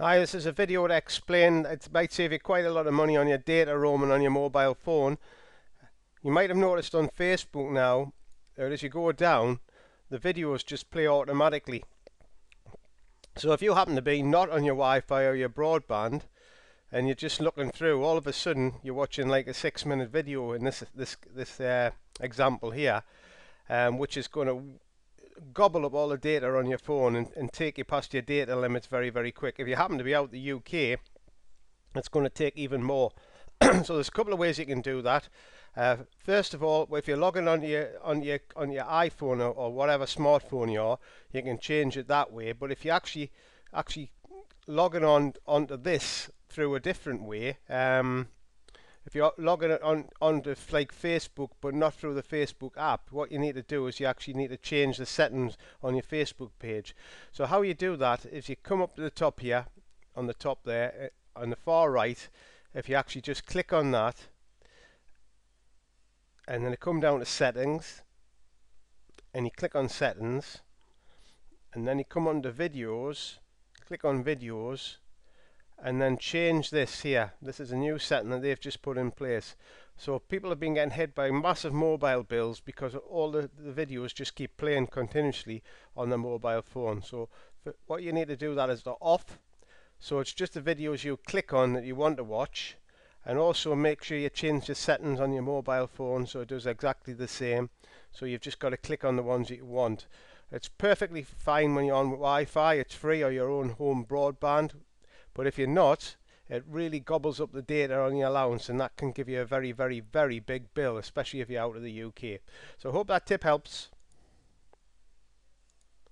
Hi, this is a video to explain, it might save you quite a lot of money on your data roaming on your mobile phone. You might have noticed on Facebook now, that as you go down, the videos just play automatically. So if you happen to be not on your Wi-Fi or your broadband, and you're just looking through, all of a sudden you're watching like a six minute video in this this this uh, example here, um, which is going to gobble up all the data on your phone and, and take you past your data limits very, very quick. If you happen to be out the UK, it's going to take even more. so there's a couple of ways you can do that. Uh, first of all, if you're logging on your on your on your iPhone or, or whatever smartphone you are, you can change it that way. But if you actually actually logging on onto this through a different way, um, if you're logging on onto like Facebook but not through the Facebook app, what you need to do is you actually need to change the settings on your Facebook page. So how you do that is you come up to the top here, on the top there, eh, on the far right, if you actually just click on that, and then you come down to settings, and you click on settings, and then you come under videos, click on videos, and then change this here. This is a new setting that they've just put in place. So people have been getting hit by massive mobile bills because all the, the videos just keep playing continuously on the mobile phone. So what you need to do that is to off. So it's just the videos you click on that you want to watch. And also make sure you change the settings on your mobile phone so it does exactly the same. So you've just got to click on the ones that you want. It's perfectly fine when you're on Wi-Fi, it's free or your own home broadband but if you're not, it really gobbles up the data on your allowance and that can give you a very, very, very big bill, especially if you're out of the UK. So hope that tip helps.